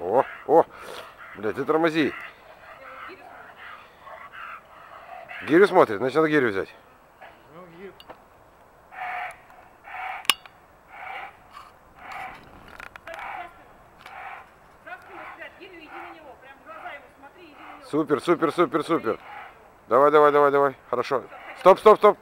О, о, блядь, ты тормози. Гирю смотрит, значит надо гирю взять. Супер, супер, супер, супер. Давай, давай, давай, давай. Хорошо. Стоп, стоп, стоп.